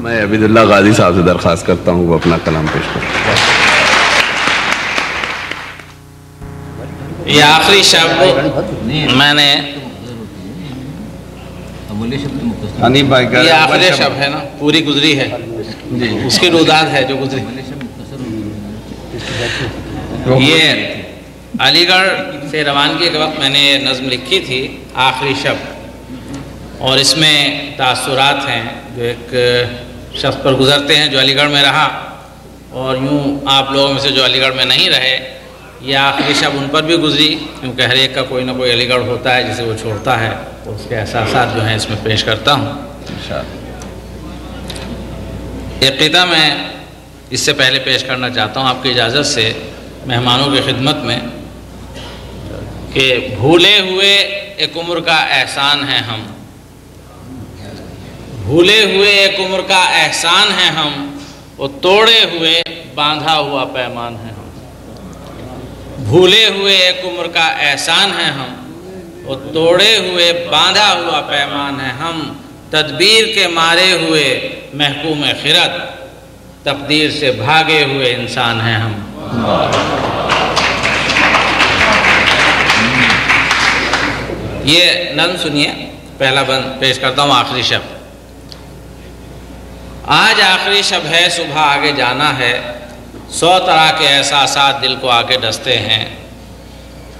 मैं अबीदुल्ला गाजी साहब से दरख्वास्त करता हूँ वो अपना कलाम पेश करें ये आखिरी शब्द मैंने हनीफ भाई का ये आखिरी शब्द है ना पूरी गुजरी है। उसकी रुदाद है जो गुजरी। ये अलीगढ़ से रवानगी के वक्त मैंने ये नज़म लिखी थी आखिरी शब्द। और इसमें तासुरात हैं जो एक शख्स पर गुज़रते हैं जो अलीगढ़ में रहा और यूँ आप लोगों में से जो अलीगढ़ में नहीं रहे ये आखिरी शब्द उन पर भी गुजरी। क्योंकि हर एक का कोई ना कोई अलीगढ़ होता है जिसे वो छोड़ता है। तो उसके एहसास जो हैं इसमें पेश करता हूँ। एक किता मैं इससे पहले पेश करना चाहता हूँ आपकी इजाज़त से मेहमानों की खिदमत में कि भूले हुए एक उम्र का एहसान है हम। भूले हुए एक उम्र का एहसान है हम, वो तोड़े हुए, बांधा हुआ पैमान है हम। भूले हुए एक उम्र का एहसान है हम, वो तोड़े हुए, बांधा हुआ पैमान है हम। तदबीर के मारे हुए महकूम खिरत, तकदीर से भागे हुए इंसान हैं हम। ये नन सुनिए, पहला बंद पेश करता हूँ आखिरी शब्द। आज आखिरी शब है, सुबह आगे जाना है। सौ तरह के एहसास दिल को आगे डसते हैं।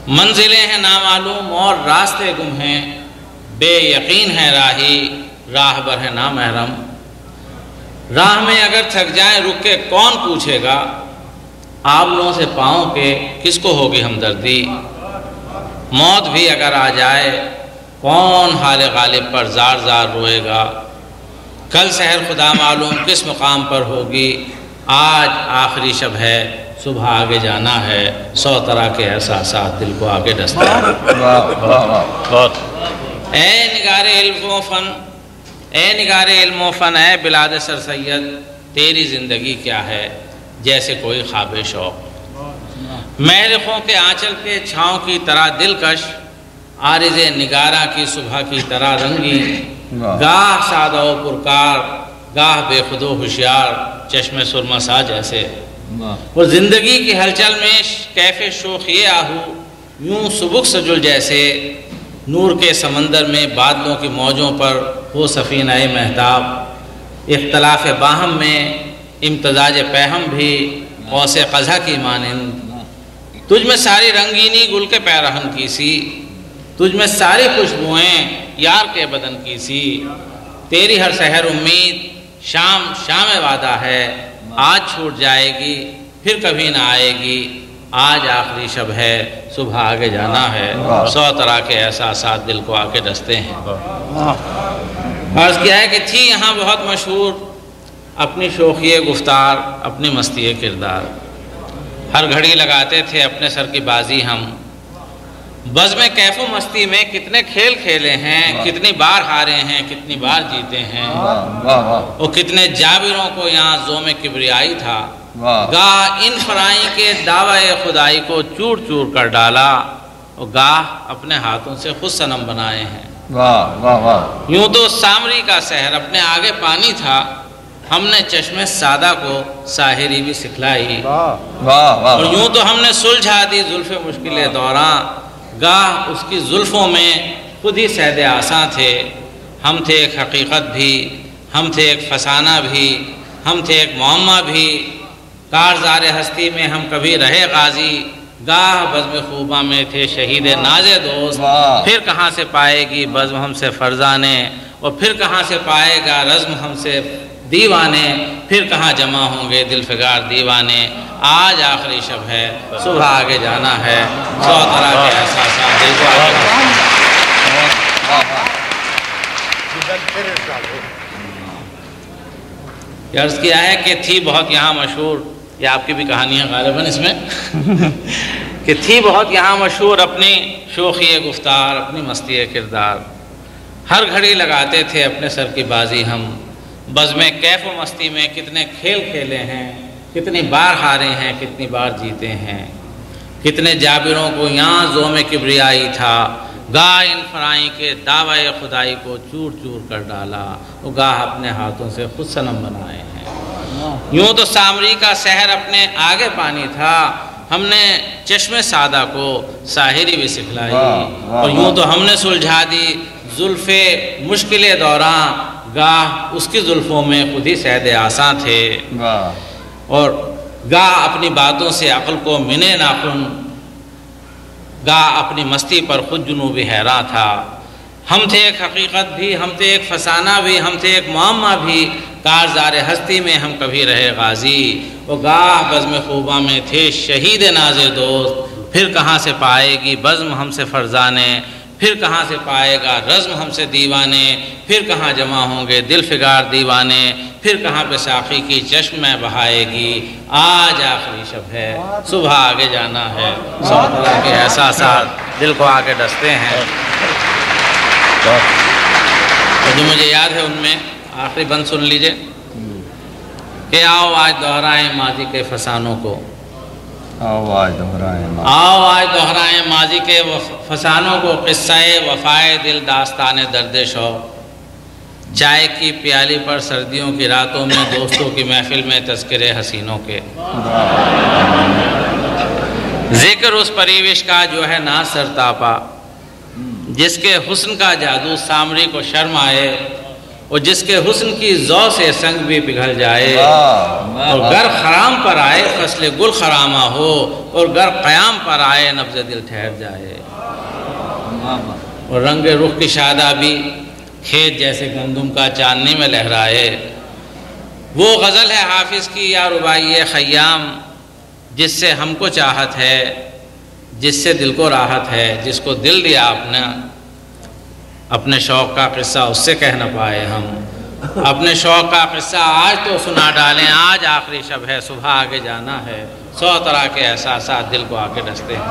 मंजिलें हैं नामालूम और रास्ते गुम हैं। बेयकीन है राही, राह बर है नामहरम। राह में अगर थक जाए, रुक के कौन पूछेगा? आबलों से पाँव के किसको होगी हमदर्दी? मौत भी अगर आ जाए, कौन हाल गालिब पर जार जार रोएगा? कल शहर खुदा मालूम किस मुकाम पर होगी। आज आखिरी शब है सुबह आगे जाना है। सौ तरह के एहसास दिल को आगे डसते हैं। ए निगारे फ़न ए निगारे इल्मो फ़न है बिलाद सर सैद तेरी ज़िंदगी क्या है? जैसे कोई ख्वाब शौक। महरखों के आंचल के छाँव की तरह दिलकश आरज निगारा की सुबह की तरह रंगी गाह सादा पुरकार गाह बेखुदो होशियार चश्मे सुरमा सा जैसे वो ज़िंदगी की हलचल में कैफ़े शोख ये आहू यूँ सुबुक सजुल जैसे नूर के समंदर में बादलों की मौजों पर हो सफ़ीना महताब। इख्तलाफ बाहम में इम्तजाज पैहम भी औस क़ज़ा की मानंद। तुझ में सारी रंगीनी गुल के पैरहन की सी तुझ में सारी खुशबुएँ यार के बदन की सी। तेरी हर शहर उम्मीद शाम शाम वादा है। आज छूट जाएगी फिर कभी ना आएगी। आज आखिरी शब है सुबह आगे जाना है। सौ तरह के एहसास दिल को आके डसते हैं। अर्ज़ किया है कि थी यहाँ बहुत मशहूर अपनी शोखी गुफ्तार अपनी मस्ती किरदार। हर घड़ी लगाते थे अपने सर की बाजी हम। बज में कैफो मस्ती में कितने खेल खेले हैं कितनी बार हारे हैं कितनी बार जीते हैं। वो कितने जाबिरों को यहाँ जो में किबरियाई था। गाह इन फराई के दावा खुदाई को चूर चूर कर डाला और गाह अपने हाथों से खुद सनम बनाए हैं। यूँ तो सामरी का शहर अपने आगे पानी था। हमने चश्मे सादा को साहिरी भी सिखलाई। और यूँ तो हमने सुलझा दी जुल्फ़ मुश्किल दौरा गाह उसकी जुल्फ़ों में खुद ही सहद आसा थे। हम थे एक हकीकत भी हम थे एक फसाना भी हम थे एक मामा भी। कारजार हस्ती में हम कभी रहे गाजी। गाह बज़म खूबा में थे शहीद नाजे दोस्त। फिर कहाँ से पाएगी बज़म हमसे फ़र्जाने? और फिर कहाँ से पाएगा रज़म हमसे दीवाने, फिर कहाँ जमा होंगे दिल फिगार दीवाने? आज आखिरी शब है, सुबह आगे जाना है। सौ तरह के एहसास अर्ज़ किया है कि थी बहुत यहाँ मशहूर, ये आपकी भी कहानी है गालिबन इसमें। कि थी बहुत यहाँ मशहूर अपनी शोखी गुफ्तार, अपनी मस्ती किरदार। हर घड़ी लगाते थे अपने सर की बाजी हम बज़ में कैफ मस्ती में कितने खेल खेले हैं कितनी बार हारे हैं कितनी बार जीते हैं। कितने जाबिरों को यहाँ जो में किबरियाई था गाह इन फराई के दावा खुदाई को चूर चूर कर डाला वो गाह अपने हाथों से खुद सनम बनाए हैं। यूँ तो सामरी का शहर अपने आगे पानी था हमने चश्मे सादा को साहिरी भी सिखलाई। और यूँ तो हमने सुलझा दी जुल्फ़े मुश्किल दौरान गाह उसकी जुल्फ़ों में खुद ही सहद आसा थे। और गाह अपनी बातों से अकल को मिने नाखुन। गा अपनी मस्ती पर खुद जुनूबी हैरान था। हम थे एक हकीकत भी हम थे एक फसाना भी हम थे एक मामा भी। कारजार हस्ती में हम कभी रहे गाजी। वो गाह बज़म खूबा में थे शहीद नाज दोस्त। फिर कहाँ से पाएगी बज़म हमसे फरजाने? फिर कहाँ से पाएगा रज़म हमसे दीवाने, फिर कहाँ जमा होंगे दिल फिगार दीवाने, फिर कहाँ पे साखी की चश्म में बहाएगी। आज आखिरी शब है, सुबह आगे जाना है। सौ तरह के एहसास दिल को आगे डसते हैं। तो जो मुझे याद है उनमें, आखिरी बंद सुन लीजिए, कि आओ आज दोहराएँ माजी के फसानों को। आओ आज दोहराएँ आओ आज दोहराएँ माजी के फसानों को किस्सा वफाए दिल दास्तान दर्द शौक चाय की प्याली पर सर्दियों की रातों में दोस्तों की महफिल में तस्करे हसीनों के। ज़िक्र उस परिवेश का जो है ना सरतापा, जिसके हुस्न का जादू सामरी को शर्म आए और जिसके हुस्न की जौ से संग भी पिघल जाए और घर खराम पर आए फ़सल गुल खरामा हो और घर क़याम पर आए नब्ज दिल ठहर जाए। और रंग रुख की शादा भी खेत जैसे गंदुम का चांदनी में लहराए। वो गज़ल है हाफिज़ की या रुबाई ख़याम जिससे हमको चाहत है जिससे दिल को राहत है जिसको दिल दिया आपने। अपने शौक़ का किस्सा उससे कह ना पाए हम। अपने शौक़ का किस्सा आज तो सुना डालें, आज आखिरी शब है, सुबह आगे जाना है। सौ तरह के एहसास दिल को आके डसते हैं।